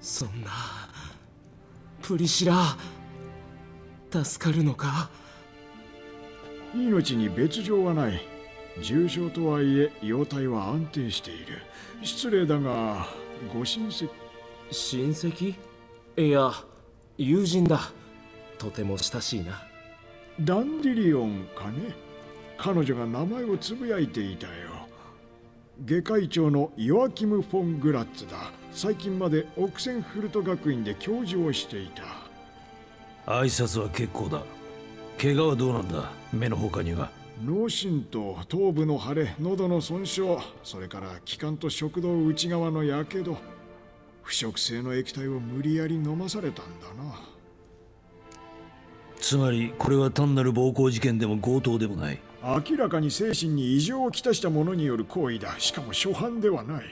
そんなプリシラ助かるのか？命に別状はない。重傷とはいえ容体は安定している。失礼だがご親戚親戚？いや友人だ。とても親しいな。ダンディリオンかね？彼女が名前をつぶやいていたよ外科医長のヨアキム・フォン・グラッツだ。最近までオクセンフルト学院で教授をしていた。挨拶は結構だ。怪我はどうなんだ？目の他には。脳震と頭部の腫れ喉の損傷。それから気管と食道内側のやけど。腐食性の液体を無理やり飲まされたんだな。つまりこれは単なる暴行事件でも強盗でもない明らかに精神に異常をきたした者による行為だ。しかも初犯ではない。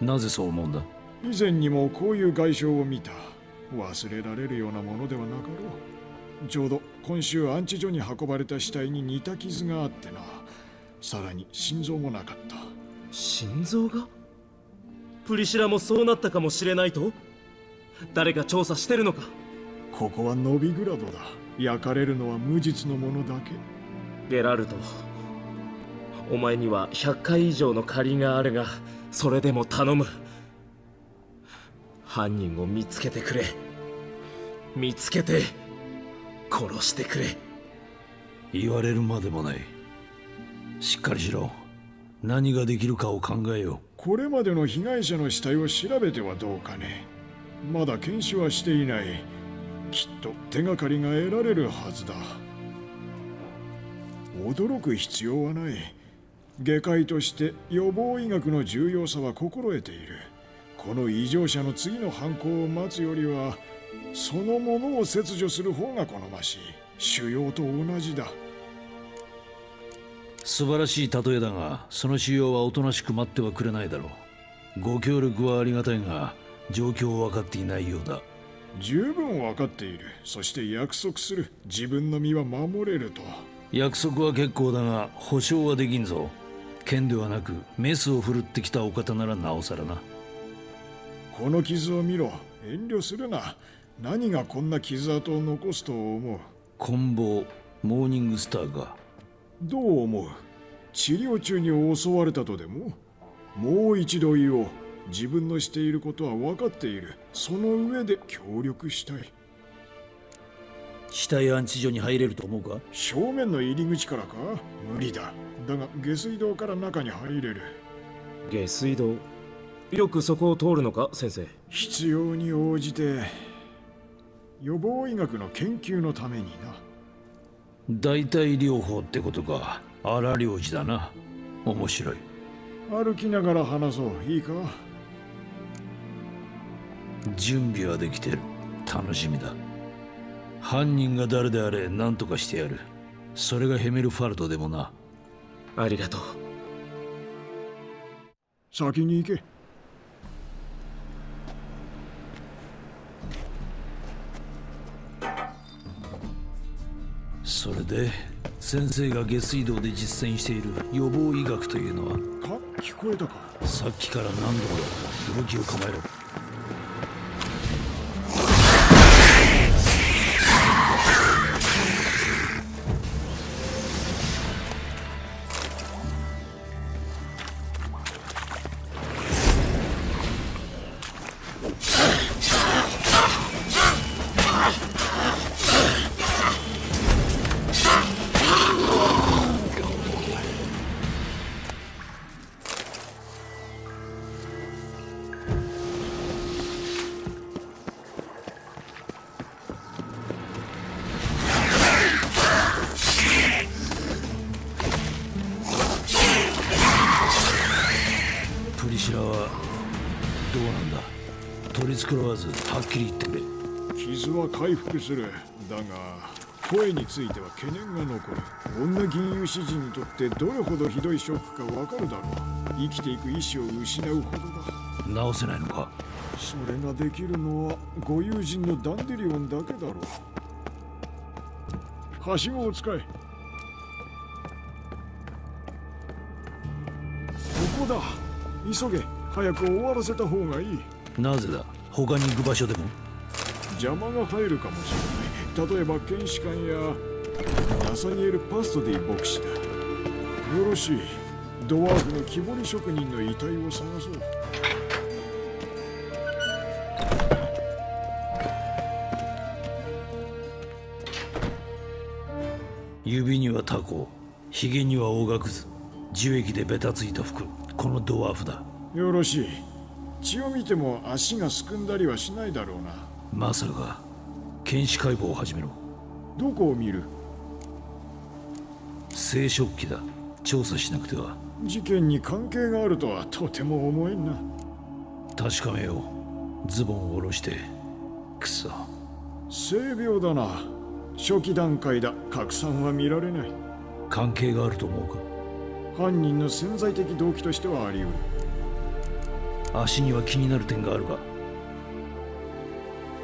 なぜそう思うんだ？以前にもこういう外傷を見た。忘れられるようなものではなかろう。ちょうど今週安置所に運ばれた死体に似た傷があってな。さらに心臓もなかった。心臓が？プリシラもそうなったかもしれないと？誰か調査してるのか？ここはノビグラドだ。焼かれるのは無実の者だけゲラルトお前には100回以上の借りがあるがそれでも頼む。犯人を見つけてくれ。見つけて殺してくれ。言われるまでもない。しっかりしろ。何ができるかを考えよう。これまでの被害者の死体を調べてはどうかね。まだ検視はしていない。きっと手がかりが得られるはずだ驚く必要はない。外科医として予防医学の重要さは心得ている。この異常者の次の犯行を待つよりはそのものを切除する方が好ましい。腫瘍と同じだ。素晴らしい例えだがその腫瘍はおとなしく待ってはくれないだろう。ご協力はありがたいが状況を分かっていないようだ。十分分かっている。そして約束する。自分の身は守れると約束は結構だが保証はできんぞ。剣ではなくメスを振るってきたお方ならなおさらな。この傷を見ろ。遠慮するな。何がこんな傷跡を残すと思う？棍棒モーニングスターがどう思う？治療中に襲われたとでも？もう一度言おう。自分のしていることは分かっている。その上で協力したい死体安置所に入れると思うか？正面の入り口からか？無理だ。だが下水道から中に入れる。下水道？よくそこを通るのか先生？必要に応じて予防医学の研究のためにな。代替療法ってことか。荒療治だな。面白い。歩きながら話そう。いいか？準備はできてる。楽しみだ犯人が誰であれ何とかしてやる。それがヘメルファルトでもな。ありがとう。先に行け。それで先生が下水道で実践している予防医学というのは？か？聞こえたか？さっきから何度もだ動きを構えろは回復する。だが声については懸念が残る。女銀融詩人にとってどれほどひどいショックかわかるだろう。生きていく意志を失うほどだ。治せないのか？それができるのはご友人のダンデリオンだけだろう。はしごを使え。ここだ。急げ。早く終わらせた方がいい。なぜだ？他に行く場所でも？邪魔が入るかもしれない。例えば検視官やナサニエル・パストディ牧師だ。よろしい。ドワーフの木彫り職人の遺体を探そう。指にはタコ。髭には大学図。樹液でベタついた服。このドワーフだ。よろしい。血を見ても足がすくんだりはしないだろうなまさか検視解剖を始めろ。どこを見る？生殖器だ。調査しなくては。事件に関係があるとはとても思えんな。確かめよう。ズボンを下ろして。くそ。性病だな。初期段階だ。拡散は見られない。関係があると思うか？犯人の潜在的動機としてはあり得る。足には気になる点があるが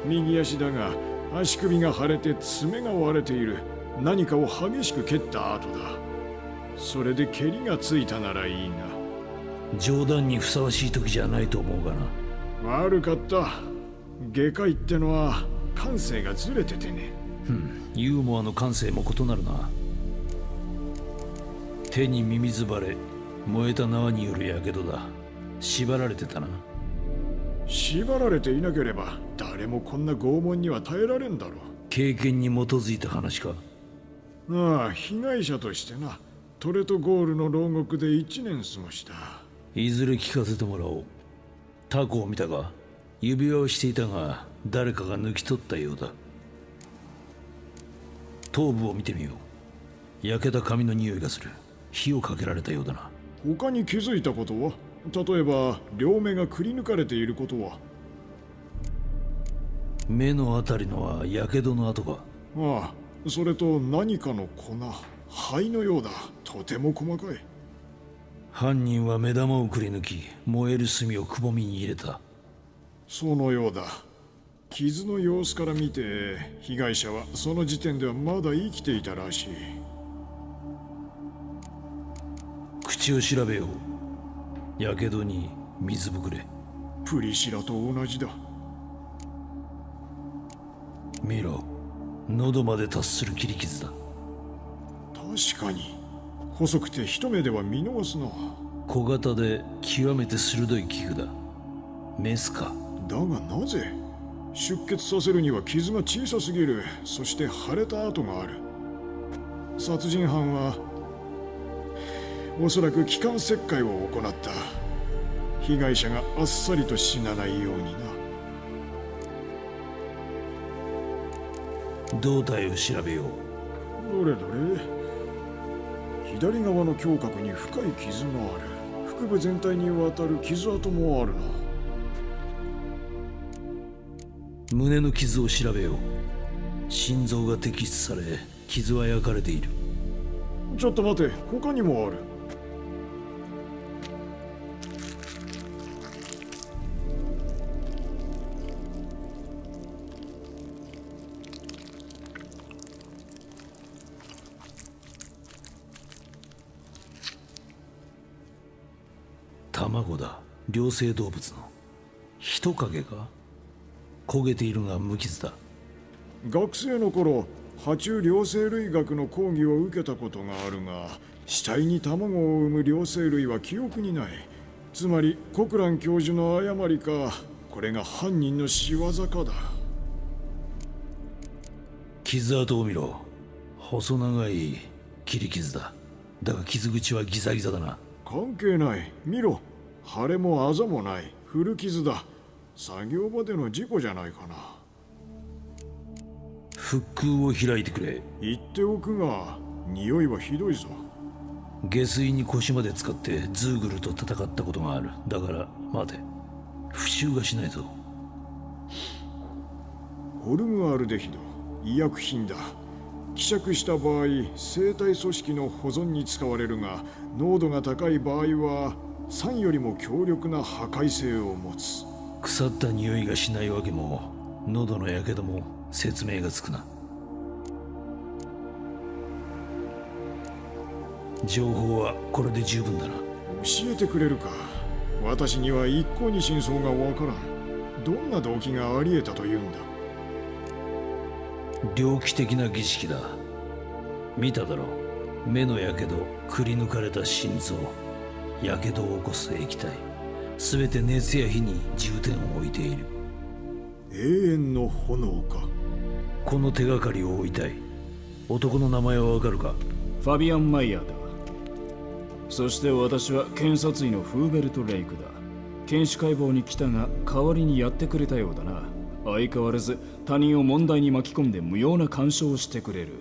右足だが足首が腫れて爪が割れている。何かを激しく蹴った跡だ。それで蹴りがついたならいいが冗談にふさわしい時じゃないと思うがな。悪かった。外科医ってのは感性がずれててね。うん。ユーモアの感性も異なるな。手にミミズバレ燃えた縄による火傷だ。縛られてたな縛られていなければ誰もこんな拷問には耐えられんだろう。経験に基づいた話か？ああ被害者としてな。トレトゴールの牢獄で1年過ごした。いずれ聞かせてもらおう。タコを見たか？指輪をしていたが誰かが抜き取ったようだ。頭部を見てみよう。焼けた髪の匂いがする。火をかけられたようだな。他に気づいたことは？例えば両目がくり抜かれていることは？目のあたりのは火傷の跡か？ああそれと何かの粉灰のようだ。とても細かい。犯人は目玉をくり抜き燃える炭をくぼみに入れた。そのようだ。傷の様子から見て被害者はその時点ではまだ生きていたらしい。口を調べようやけどに水ぶくれ。プリシラと同じだ。見ろ喉まで達する切り傷だ。確かに。細くて一目では見逃すな。小型で極めて鋭い器具だ。メスか。だがなぜ？出血させるには傷が小さすぎる。そして腫れた跡がある。殺人犯はおそらく気管切開を行った。被害者があっさりと死なないようにな。胴体を調べよう。どれどれ。左側の胸郭に深い傷がある。腹部全体にわたる傷跡もあるな。胸の傷を調べよう。心臓が摘出され傷は焼かれている。ちょっと待て。他にもある両生動物の。人影か？焦げているが無傷だ。学生の頃爬虫両生類学の講義を受けたことがあるが死体に卵を産む両生類は記憶にない。つまりコクラン教授の誤りかこれが犯人の仕業かだ。傷跡を見ろ。細長い切り傷だ。だが傷口はギザギザだな。関係ない。見ろ腫れもあざもない古傷だ。作業場での事故じゃないかな。腹腔を開いてくれ。言っておくが匂いはひどいぞ。下水に腰まで使ってズーグルと戦ったことがある。だから待て。復讐がしないぞ。ホルムアルデヒド医薬品だ。希釈した場合生体組織の保存に使われるが濃度が高い場合は酸よりも強力な破壊性を持つ。腐った匂いがしないわけも喉のやけども説明がつくな。情報はこれで十分だな。教えてくれるか。私には一向に真相がわからん。どんな動機があり得たというんだ。猟奇的な儀式だ。見ただろう。目のやけどくり抜かれた心臓やけどを起こす液体。全て熱や火に重点を置いている。永遠の炎か。この手がかりを追いたい。男の名前はわかるか？ファビアン・マイヤーだ。そして私は検察医のフーベルト・レイクだ。検視解剖に来たが代わりにやってくれたようだな。相変わらず他人を問題に巻き込んで無用な干渉をしてくれる。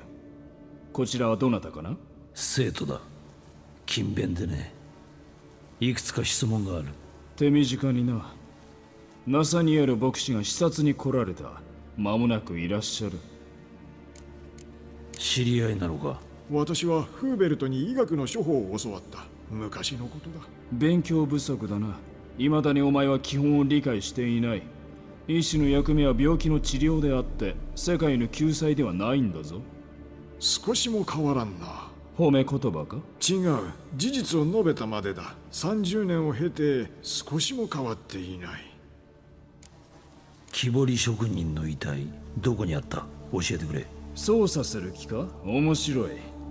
こちらはどなたかな？生徒だ。勤勉でねいくつか質問がある。手短にな。ナサニエル牧師が視察に来られた。間もなくいらっしゃる。知り合いなのか？私はフーベルトに医学の処方を教わった。昔のことだ。勉強不足だな。未だにお前は基本を理解していない。医師の役目は病気の治療であって世界の救済ではないんだぞ。少しも変わらんな褒め言葉か？違う。事実を述べたまでだ。30年を経て少しも変わっていない。木彫り職人の遺体どこにあった？教えてくれ。操作する気か？面白い。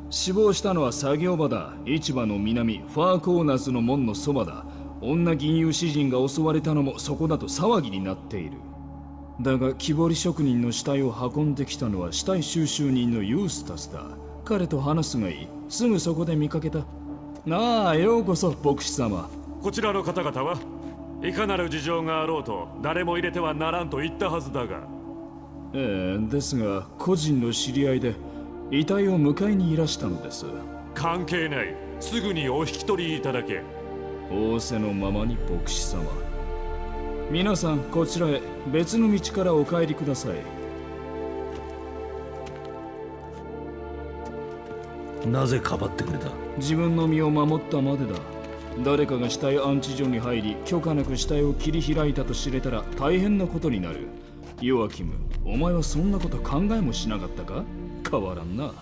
死亡したのは作業場だ。市場の南ファーコーナーズの門のそばだ。女銀融詩人が襲われたのもそこだと騒ぎになっている。だが木彫り職人の死体を運んできたのは死体収集人のユースタスだ彼と話すがいい。すぐそこで見かけた。ああようこそ牧師様。こちらの方々はいかなる事情があろうと誰も入れてはならんと言ったはずだが。ええですが個人の知り合いで遺体を迎えにいらしたのです。関係ない。すぐにお引き取りいただけ。仰せのままに牧師様皆さんこちらへ別の道からお帰りくださいなぜかばってくれた？自分の身を守ったまでだ。誰かが死体安置所に入り許可なく死体を切り開いたと知れたら大変なことになる。ヨアキムお前はそんなこと考えもしなかったか？変わらんな。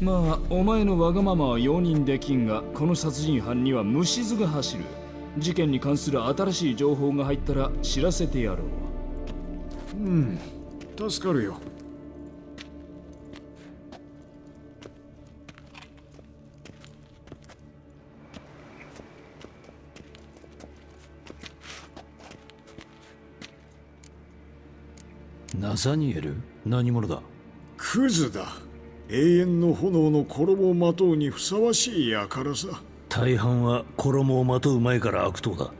まあお前のわがままは容認できんがこの殺人犯には虫唾が走る。事件に関する新しい情報が入ったら知らせてやろう。うん助かるよナサニエル？何者だ？クズだ。永遠の炎の衣をまとうにふさわしい輩さ。大半は衣をまとう前から悪党だ。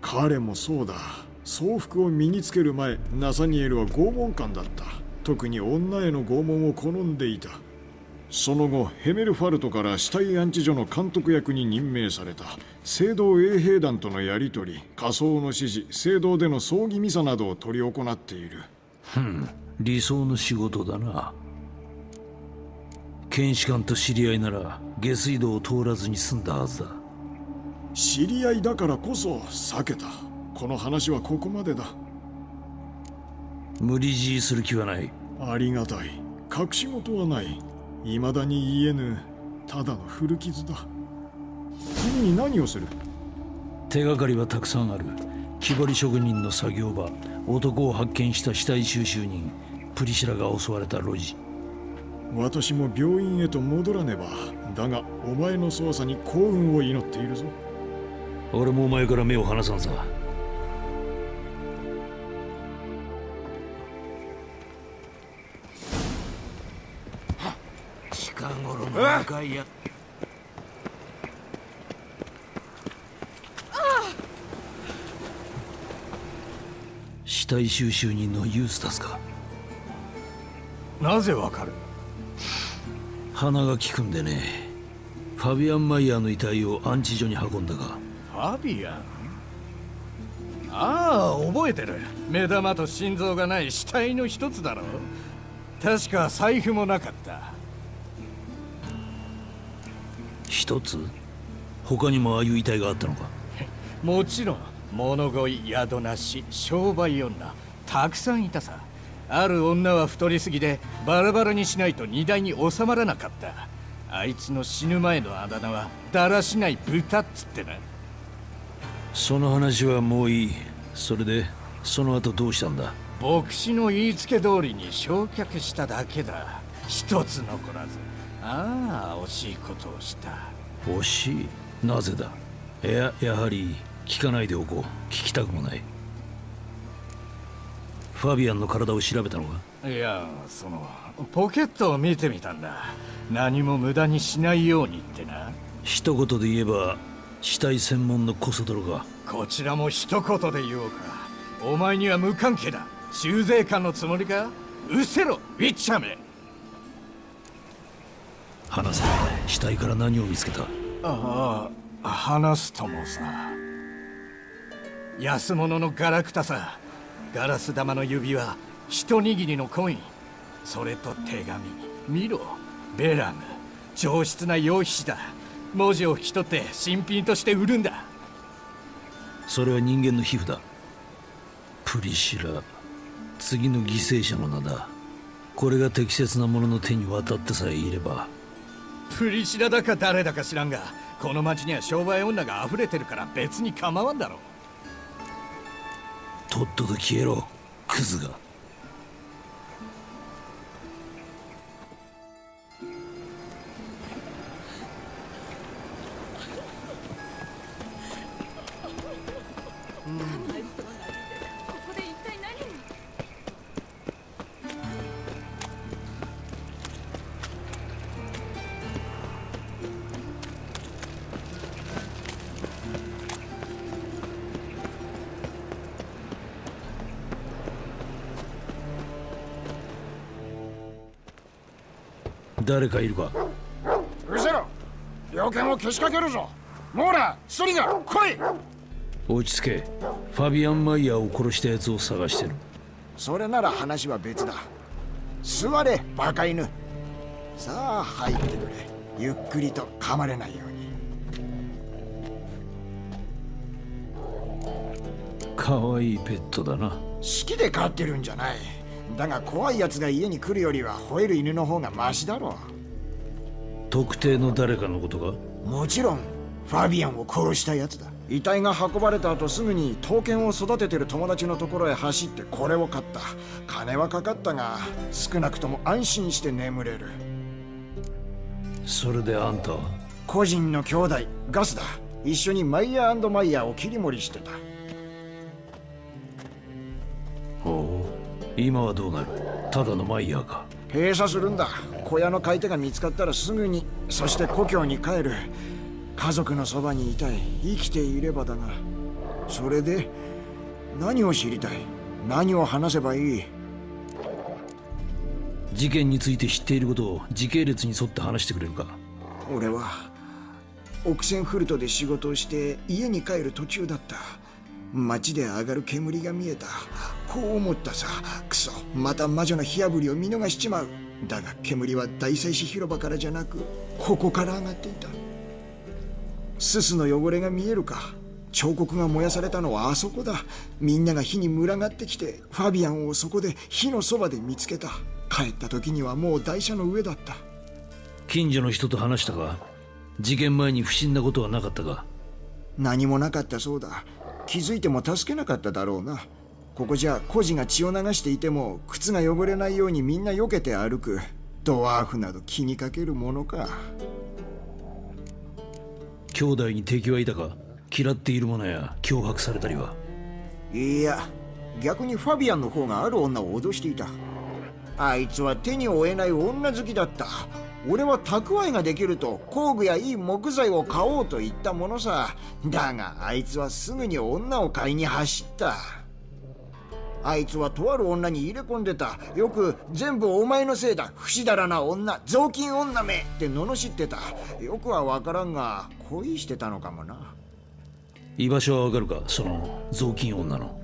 彼もそうだ。装服を身につける前ナサニエルは拷問官だった。特に女への拷問を好んでいた。その後ヘメルファルトから死体安置所の監督役に任命された。聖堂衛兵団とのやり取り仮装の指示聖堂での葬儀ミサなどを執り行っている理想の仕事だな。検視官と知り合いなら下水道を通らずに済んだはずだ。知り合いだからこそ避けた。この話はここまでだ。無理強いする気はない。ありがたい。隠し事はない。未だに言えぬただの古傷だ。次に何をする？手がかりはたくさんある。木彫り職人の作業場男を発見した死体収集人プリシラが襲われた路地。私も病院へと戻らねば。だがお前の捜査に幸運を祈っているぞ。俺もお前から目を離さんさ。近頃の若いや体収集人のユースタスか？なぜわかる？鼻が利くんでね。ファビアン・マイヤーの遺体を安置所に運んだが。ファビアン？ああ覚えてる。目玉と心臓がない死体の一つだろ確か財布もなかった。一つ？他にもああいう遺体があったのか？もちろん物乞い宿なし商売女。たくさんいたさ。ある女は太りすぎでバラバラにしないと荷台に収まらなかった。あいつの死ぬ前のあだ名はだらしない豚っつってな。その話はもういい。それでその後どうしたんだ？牧師の言いつけ通りに焼却しただけだ。一つ残らず。ああ惜しいことをした。惜しい。なぜだ？いややはり聞かないでおこう。聞きたくもない。ファビアンの体を調べたのか？いやそのポケットを見てみたんだ。何も無駄にしないようにってな。一言で言えば死体専門のコソ泥か。こちらも一言で言おうか。お前には無関係だ。修税官のつもりか？うせろウィッチャーめ。話せ。死体から何を見つけた？ああ話すともさ安物のガラクタさ。ガラス玉の指輪一握りのコイン。それと手紙。見ろ。ベラム。上質な用紙だ。文字を引き取って新品として売るんだ。それは人間の皮膚だ。プリシラ。次の犠牲者の名だ。これが適切な者の手に渡ってさえいれば。プリシラだか誰だか知らんがこの町には商売女が溢れてるから別に構わんだろとっとと消えろクズが。誰かいるか？うせろ。猟犬をけしかけるぞ。モーラストリガー来い。落ち着け。ファビアン・マイヤーを殺した奴を探してる。それなら話は別だ。座れバカ犬。さあ入ってくれ。ゆっくりと噛まれないように。可愛いペットだな。好きで飼ってるんじゃないだが怖い奴が家に来るよりは吠える犬の方がマシだろ特定の誰かのことか？もちろんファビアンを殺したやつだ。遺体が運ばれた後すぐに刀剣を育ててる友達のところへ走ってこれを買った。金はかかったが少なくとも安心して眠れる。それであんたは？個人の兄弟ガスだ。一緒にマイヤーマイヤーを切り盛りしてた今はどうなる？ただのマイヤーか。閉鎖するんだ。小屋の買い手が見つかったらすぐにそして故郷に帰る。家族のそばにいたい。生きていればだがそれで何を知りたい？何を話せばいい？事件について知っていることを時系列に沿って話してくれるか。俺はオクセンフルトで仕事をして家に帰る途中だった街で上がる煙が見えた。こう思ったさ。クソまた魔女の火あぶりを見逃しちまう。だが煙は大祭司広場からじゃなくここから上がっていた。すすの汚れが見えるか。彫刻が燃やされたのはあそこだ。みんなが火に群がってきてファビアンをそこで火のそばで見つけた。帰った時にはもう台車の上だった。近所の人と話したか？事件前に不審なことはなかったか？何もなかったそうだ気づいても助けなかっただろうな。ここじゃ孤児が血を流していても靴が汚れないようにみんな避けて歩く。ドワーフなど気にかけるものか。兄弟に敵はいたか？嫌っている者や脅迫されたりは？いや逆にファビアンの方がある女を脅していた。あいつは手に負えない女好きだった俺は蓄えができると工具やいい木材を買おうと言ったものさ。だがあいつはすぐに女を買いに走った。あいつはとある女に入れ込んでた。よく全部お前のせいだ。不死だらな女。雑巾女め。って罵ってた。よくは分からんが恋してたのかもな。居場所はわかるか？その雑巾女の。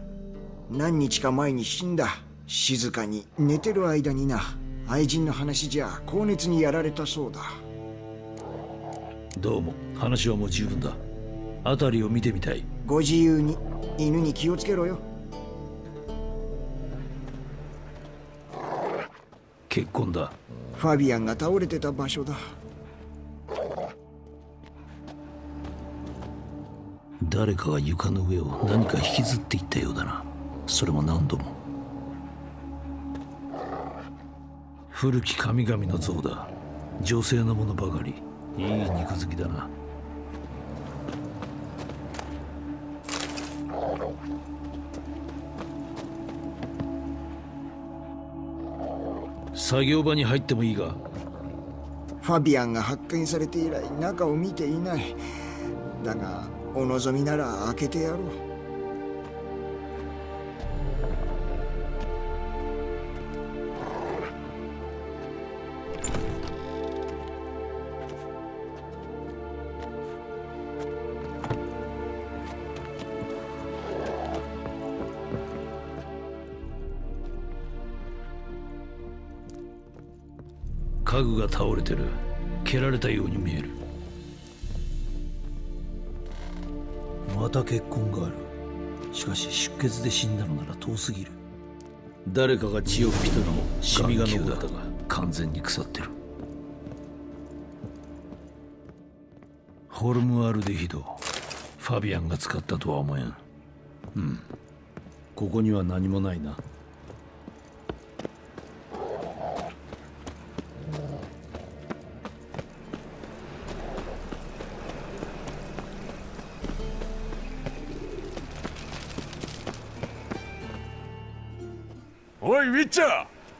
何日か前に死んだ。静かに寝てる間にな愛人の話じゃ高熱にやられたそうだ。どうも話はもう十分だ。辺りを見てみたい。ご自由に犬に気をつけろよ。結婚だ。ファビアンが倒れてた場所だ。誰かが床の上を何か引きずっていったようだな。それも何度も古き神々の像だ。女性のものばかり。いい肉付きだな。作業場に入ってもいいが？ファビアンが発見されて以来中を見ていない。だがお望みなら開けてやろう。倒れてる。蹴られたように見える。また血痕がある。しかし出血で死んだのなら遠すぎる。誰かが血を拭き取りシミが残ったが完全に腐ってる。ホルムアルデヒド。ファビアンが使ったとは思えん。うん。ここには何もないな。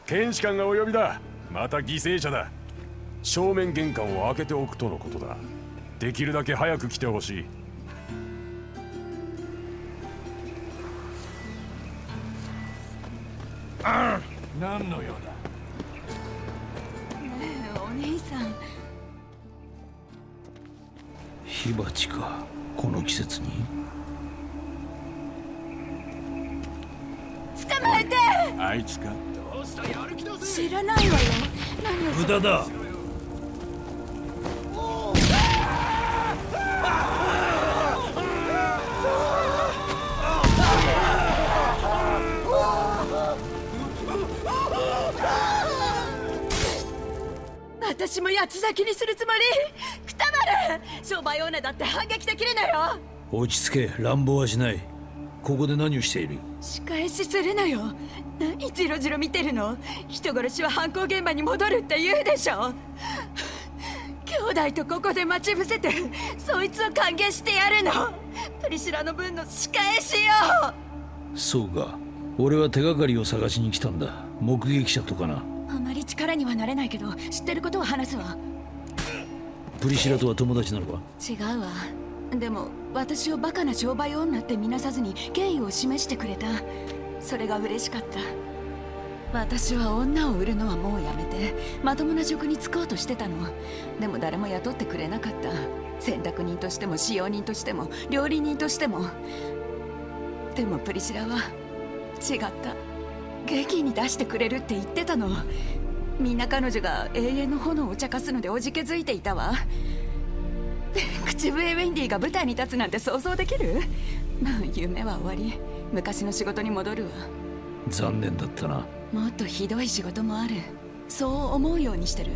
検視官がお呼びだ。また犠牲者だ。正面玄関を開けておくとのことだ。できるだけ早く来てほしい。何の用だ？ねえお姉さん。火鉢か。この季節に？捕まえて。あいつか？知らないわよ。何を無駄だ。私も八つ咲きにするつもり。くたばる。商売女だって反撃できるのよ。落ち着け。乱暴はしないここで何をしている？仕返しするのよ。何ジロジロ見てるの？人殺しは犯行現場に戻るって言うでしょ？兄弟とここで待ち伏せてそいつを歓迎してやるの？プリシラの分の仕返しよ！そうか。俺は手がかりを探しに来たんだ。目撃者とかな。あまり力にはなれないけど知ってることは話すわ。プリシラとは友達なのか？違うわでも私をバカな商売女って見なさずに敬意を示してくれた。それが嬉しかった。私は女を売るのはもうやめてまともな職に就こうとしてたの。でも誰も雇ってくれなかった。洗濯人としても使用人としても料理人としても。でもプリシラは違った。劇に出してくれるって言ってたの。みんな彼女が永遠の炎を茶化すのでおじけづいていたわ。口笛ウェンディが舞台に立つなんて想像できる？まあ夢は終わり。昔の仕事に戻るわ。残念だったな。もっとひどい仕事もある。そう思うようにしてる。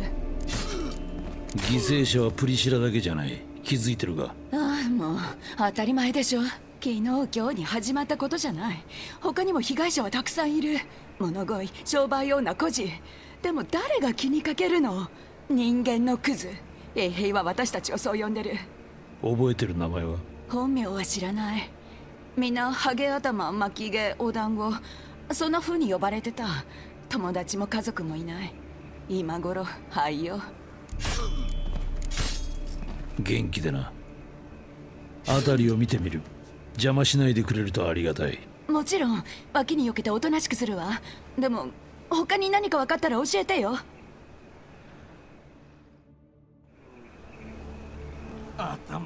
犠牲者はプリシラだけじゃない。気づいてるがああもう当たり前でしょ。昨日今日に始まったことじゃない。他にも被害者はたくさんいる。物乞い商売女孤児。でも誰が気にかけるの？人間のクズ衛兵は私たちをそう呼んでる。覚えてる名前は？本名は知らない。みんなハゲ頭巻き毛お団子そんな風に呼ばれてた。友達も家族もいない。今頃廃よ元気でな。辺りを見てみる。邪魔しないでくれるとありがたい。もちろん脇に避けておとなしくするわ。でも他に何か分かったら教えてよ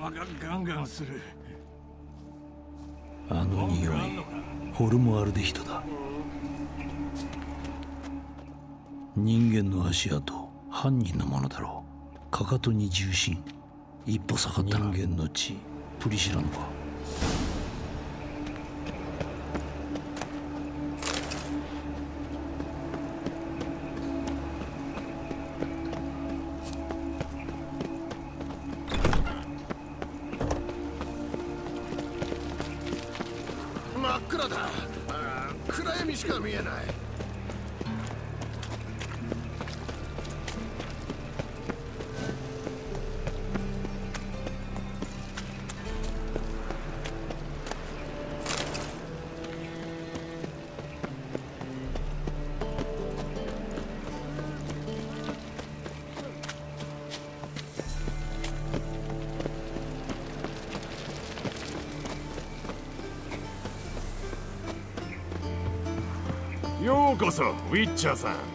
頭がガンガンする。あの匂いホルモアルデヒドだ。人間の足跡犯人のものだろう。かかとに重心。一歩下がった人間の血。プリシラのか真っ暗だ。暗闇しか見えない。そウィッチャーさん。